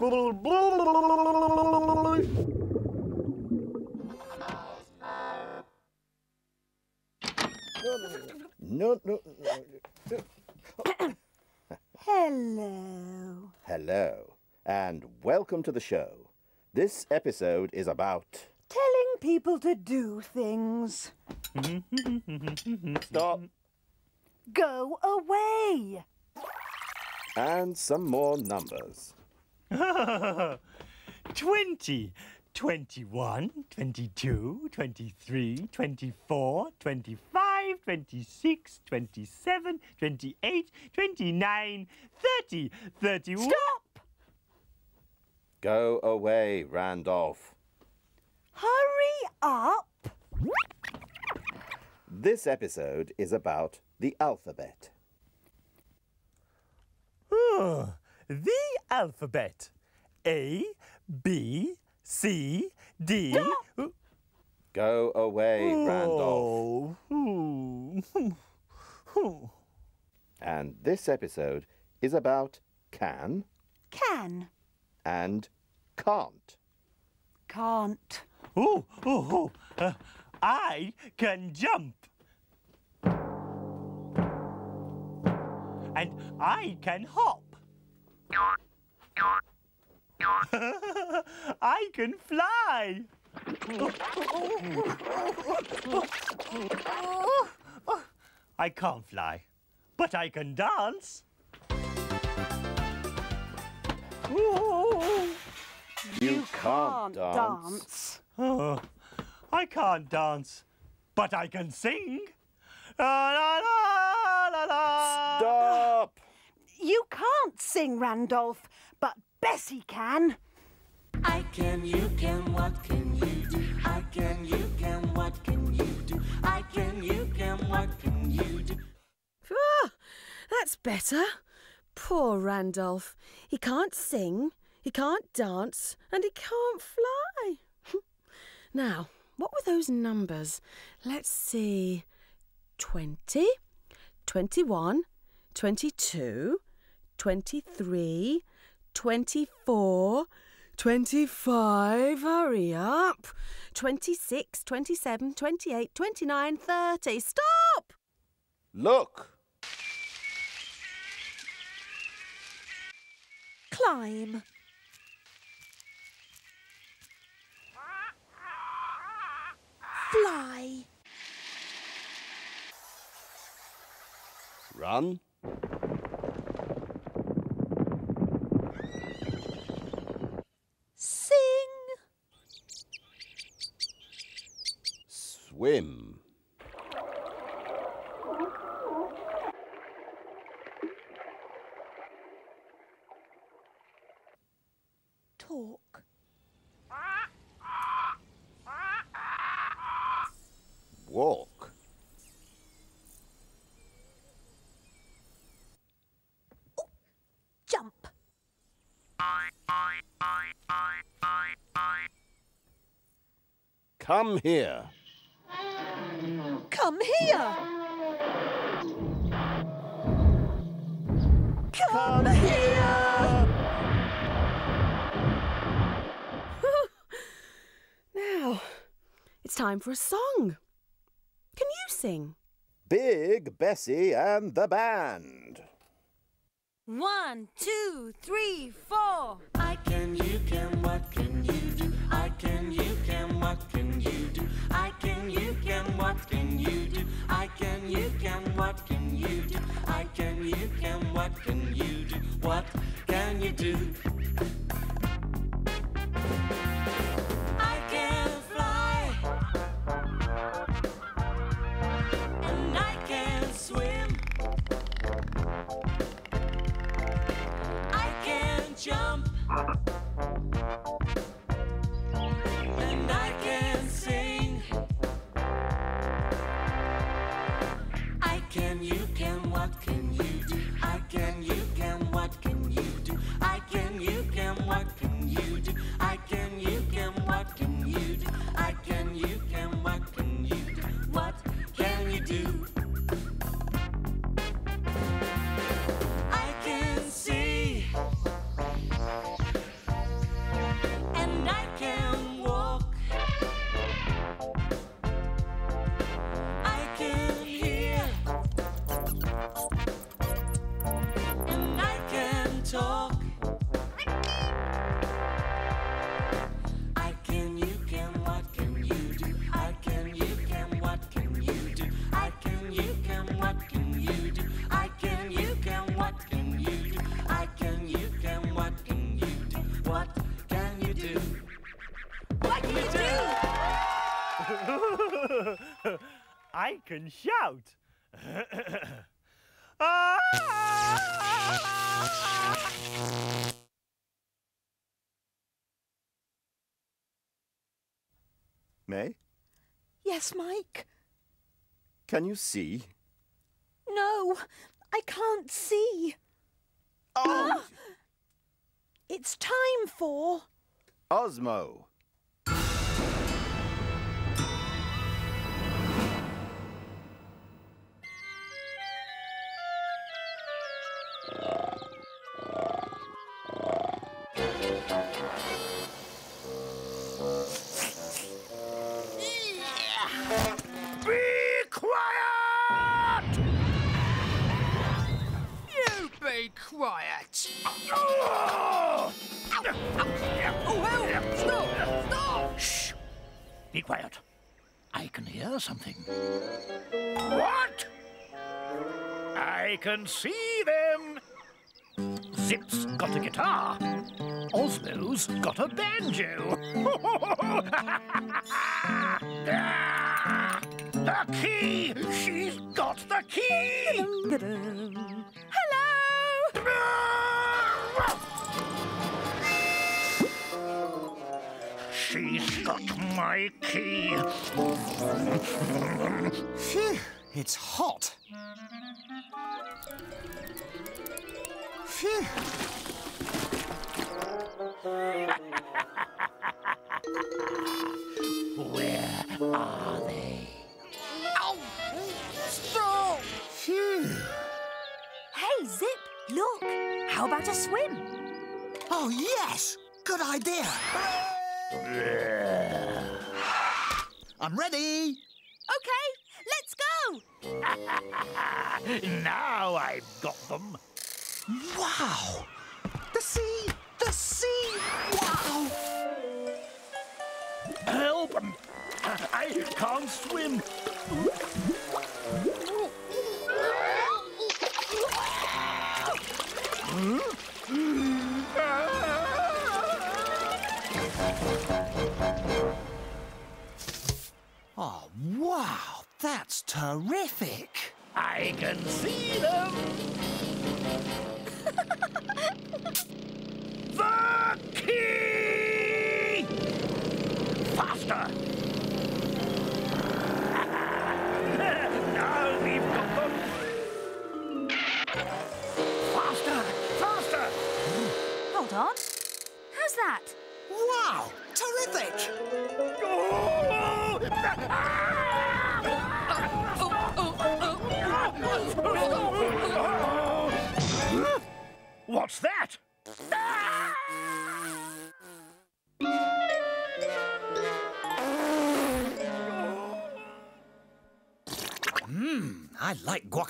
No, no, no. Hello. Hello, and welcome to the show. This episode is about. Telling people to do things. Stop. Go away. And some more numbers. 20, 21, 22, 23, 24, 25, 26, 27, 28, 29, 30, 31. Stop! Go away, Randolph. Hurry up. This episode is about the alphabet. The alphabet. A, B, C, D. Go away, Randolph. Oh. And this episode is about can Can. and can't. Can't. Oh, oh, oh. Uh, I can jump. And I can hop. I can fly. I can't fly, but I can dance. Ooh. You, Can't dance. Oh, I can't dance, but I can sing. La, la, la, la, la. Stop! You can't sing, Randolph, but Bessie can. I can, you can, what can you do? I can, you can, what can you do? I can, you can, what can you do? Ah, that's better. Poor Randolph. He can't sing, he can't dance, and he can't fly. now, what were those numbers? Let's see. 20, 21, 22, 23, 24, 25, hurry up. 26, 27, 28, 29, 30. Stop! Look! Climb. Fly. Run. Sing. Swim. Talk. Walk. Jump. Come here. Come here. Come, here. Now, it's time for a song. Can you sing? Big Bessie and the band. One, two, three, four. I can, you can, what can you do? I can, you what can you do? I can, you can, what can you do? I can, you can, what can you do? What can you do? I can fly, and I can swim. I can jump. Can shout. Ah! May, Yes, Mike? can you see? No, I can't see. Oh! It's time for. Ozmo. Can see them. Zip's got a guitar. Ozmo's got a banjo. The key! She's got the key! Hello! She's got my key. Phew, it's hot. Phew. Where are they? Ow! Stop! Phew. Hey, Zip, look. How about a swim? Oh, yes! Good idea. I'm ready. Okay, let's go. now I've got them. Wow! The sea! The sea! Wow! Help! I can't swim. Oh, wow! That's terrific! I can see them. the key! Faster!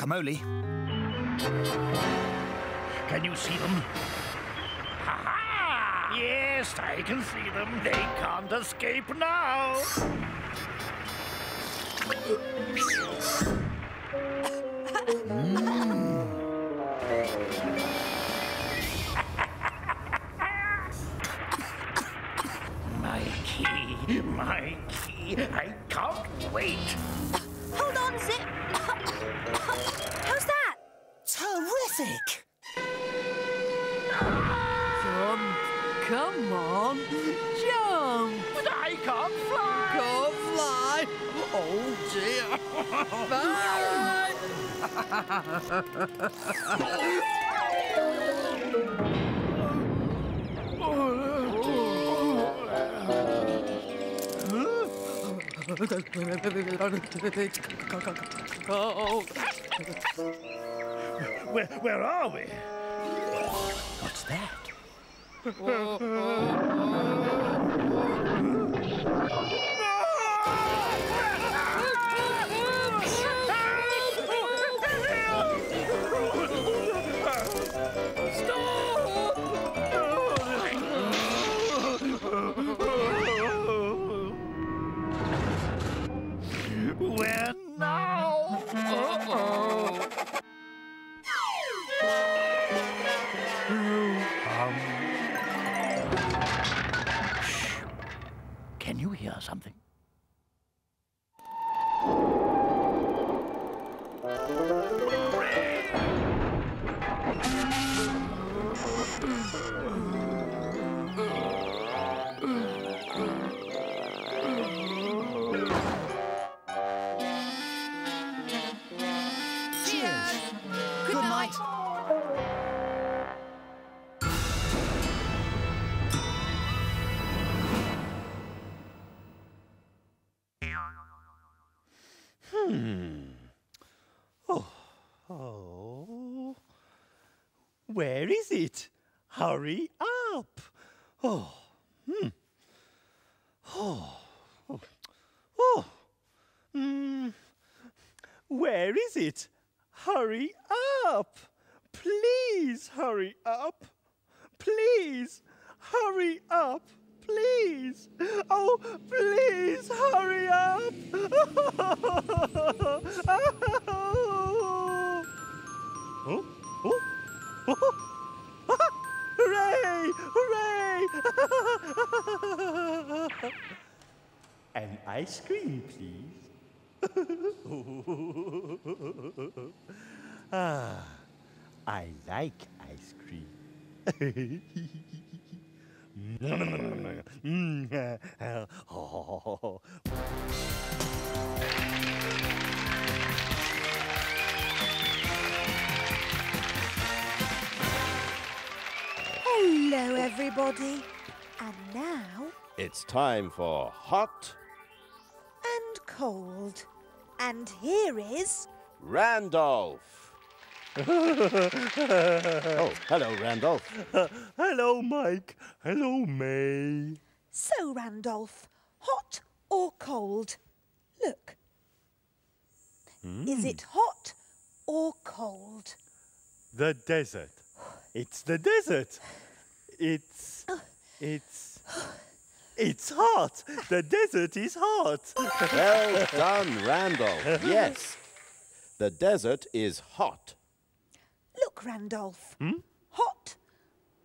Guacamole. Can you see them? Ha-ha! Yes, I can see them. They can't escape now. my key, my key. I can't wait. On. Jump. But I can't fly. Can't fly. Oh dear. Bye. Where, where are we? Oh, or something. Oh. Hmm. Where is it? Hurry up. Please hurry up. Please hurry up. Please. Oh, please hurry up. Oh, oh, oh. Hooray! Hooray! An ice cream, please. ah, I like ice cream. Hello, everybody. And now, It's time for Hot and cold. And here is. Randolph. oh, hello, Randolph. Hello, Mike. Hello, May. So, Randolph, hot or cold? Look. Is it hmm. hot or cold? The desert. It's the desert. It's. It's. It's hot. The desert is hot. Well done, Randolph. Yes, the desert is hot. Look, Randolph. Hmm? Hot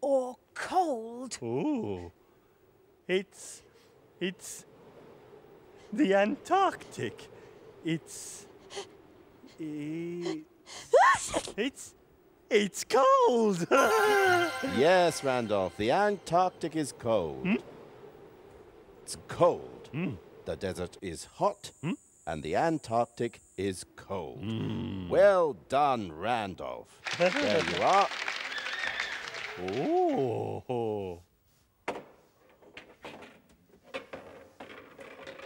or cold? Oh. It's. It's. The Antarctic. It's. It's. It's. It's cold. Yes, Randolph, the Antarctic is cold. Hmm? It's cold. Hmm. The desert is hot, hmm? and the Antarctic is cold. Hmm. Well done, Randolph. there you are. oh.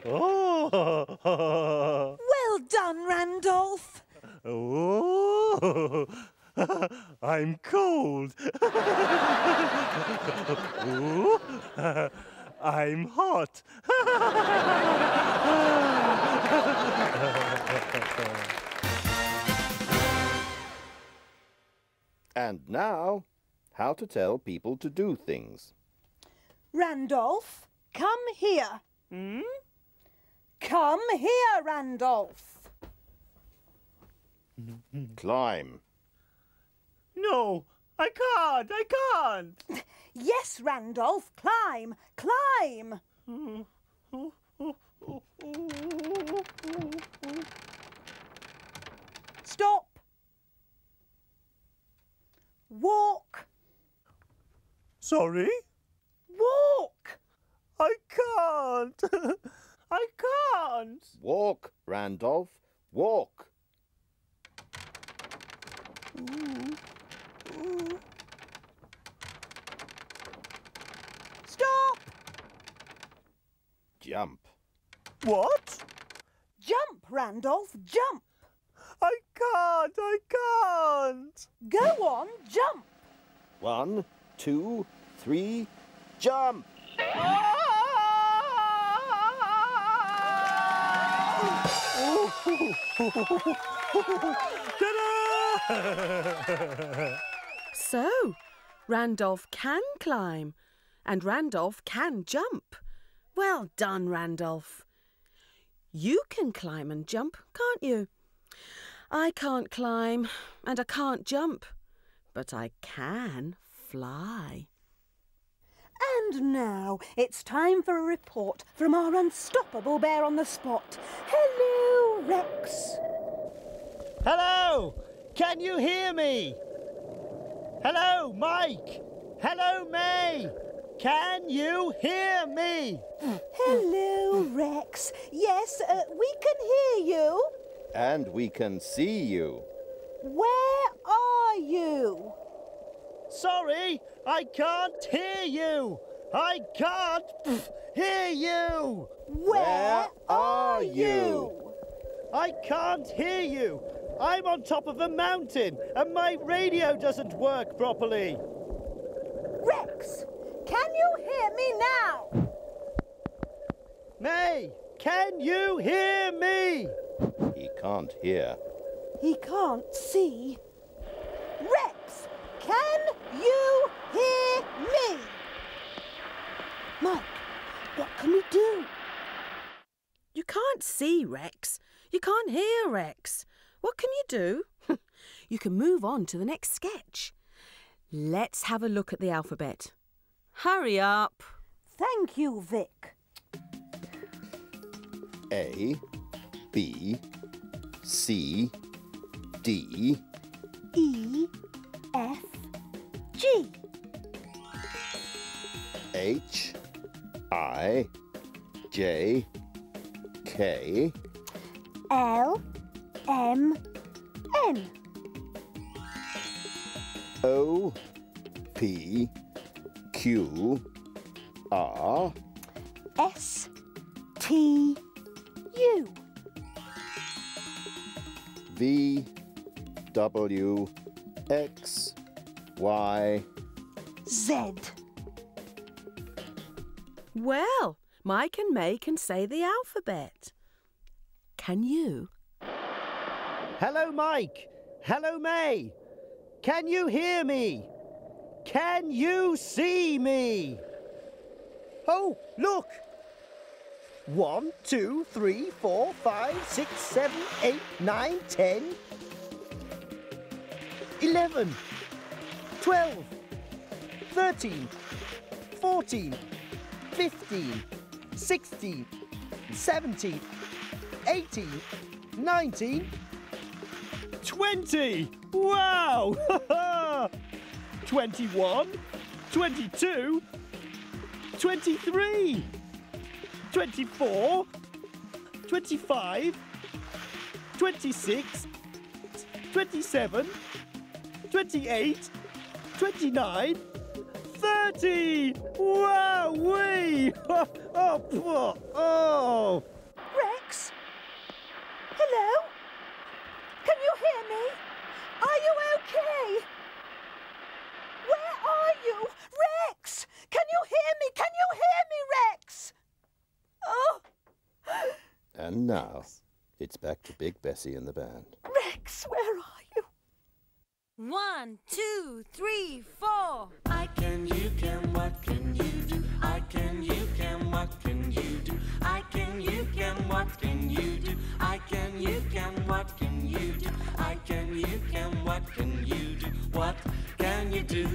Oh. Well done, Randolph. Oh, I'm cold. Ooh, I'm hot. And now, how to tell people to do things. Randolph, come here. Hmm? Come here, Randolph. Climb. No, I can't. I can't. Yes, Randolph, climb, climb. Stop. Walk, Sorry, walk. I can't. I can't. Walk, Randolph. Walk. Stop. Jump. What? Jump, Randolph, jump. I can't. I can't. Go on, jump. One, two, three, jump. Ta-da! So, Randolph can climb, and Randolph can jump. Well done, Randolph. You can climb and jump, can't you? I can't climb, and I can't jump, but I can fly. And now it's time for a report from our unstoppable bear on the spot. Hello, Rex. Hello! Can you hear me? Hello, Mike! Hello, May! Can you hear me? Hello, Rex. Yes, uh, we can hear you. And we can see you. Where are you? Sorry, I can't hear you. I can't hear you. Where, are you? I can't hear you. I'm on top of a mountain and my radio doesn't work properly. Rex, can you hear me now? May, can you hear me? He can't hear. He can't see. Rex, can you hear me? Mike, what can we do? You can't see, Rex. You can't hear, Rex. What can you do? you can move on to the next sketch. Let's have a look at the alphabet. Hurry up. Thank you, Vic. A, B, C, D, E, F, G. H, I, J, K, L, M, N. O, P, Q, R, S, T, U. V, W, X, Y, Z. Well, Mike and May can say the alphabet. Can you? Hello, Mike. Hello, May. Can you hear me? Can you see me? Oh, look. One, two, three, four, five, six, seven, eight, nine, ten, eleven, twelve, thirteen, fourteen, fifteen, sixteen, seventeen, eighteen, nineteen. 20! Wow! 21, 22, 23, 24, 25, 26, 27, 28, 29, 30! Wow! Wee! Oh, oh, oh! Rex? Hello? Can you hear me? Are you okay? Where are you? Rex! Can you hear me? Can you hear me, Rex? Oh, and now it's back to Big Bessie and the band. Rex, where are you? One, two, three, four. I can, you can, what can you do? I can, you can, what can you do? I can, you can, what can you do? I can, you can, what can you do? I can, you can, what can you do? What can you do?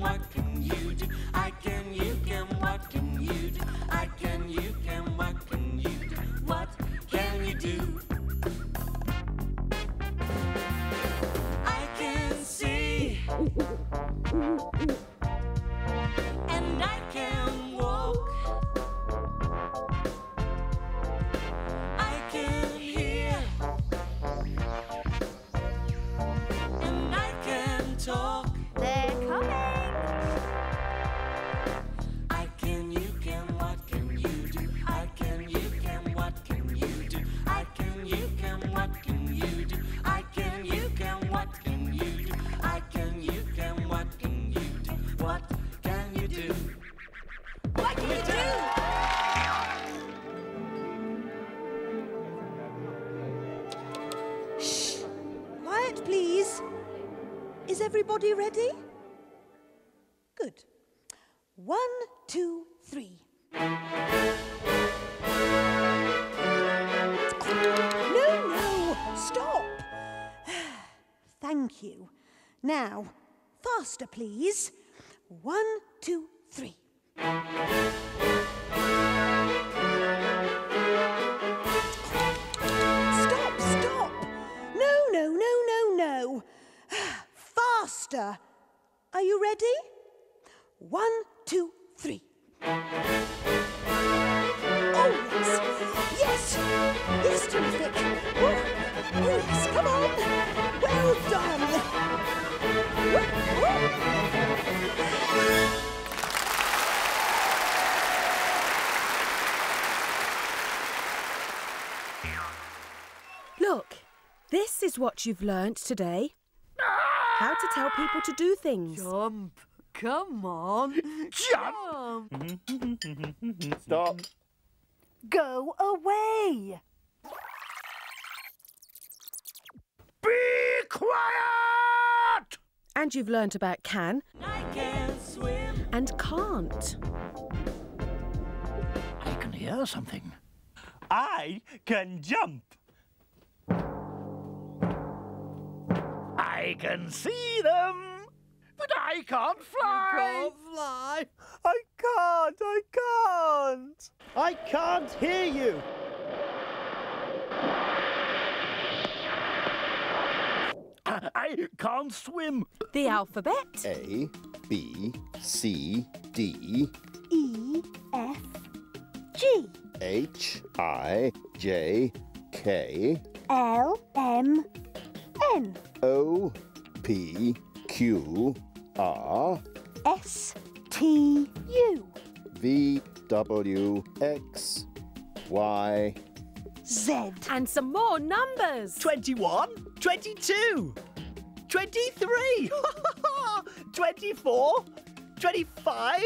What everybody ready? Good. One, two, three. No, no, stop. thank you. Now, faster, please. One, two, ready? One, two, three. Oh, yes. Yes. Yes, terrific. Oh, oh, yes, come on. Well done. Oh, oh. Look, this is what you've learnt today. How to tell people to do things. Jump. Come on. Jump! Jump. Stop. Go away. Be quiet! And you've learnt about can I can swim. and can't. I can hear something. I can jump. I can see them, but I can't fly. fly. I can't, I can't. I can't hear you. I can't swim. The alphabet. A, B, C, D, E, F, G, H, I, J, K, L, M, N, O, P, Q, R, S, T, U, V, W, X, Y, Z. And some more numbers. 21, 22, 23, 24, 25,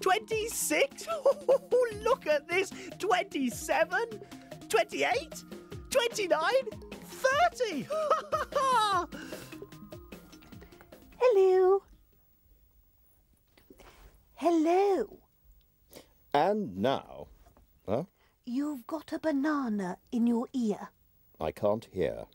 26. Look at this. 27, 28, 29, 30. Hello. Hello. and now. Huh? You've got a banana in your ear. I can't hear.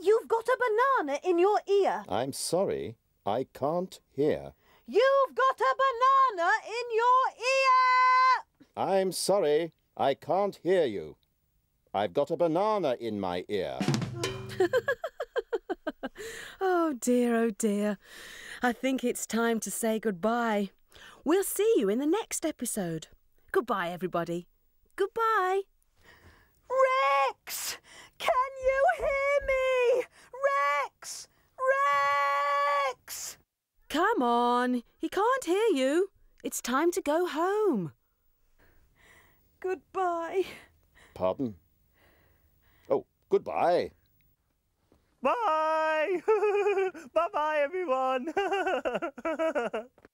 You've got a banana in your ear. I'm sorry, I can't hear. You've got a banana in your ear. I'm sorry, I can't hear you. I've got a banana in my ear. Oh dear, oh dear. I think it's time to say goodbye. We'll see you in the next episode. Goodbye, everybody. Goodbye. Rex! Can you hear me? Rex! Rex! Come on. He can't hear you. It's time to go home. Goodbye. Pardon? Goodbye. Bye. bye bye, everyone.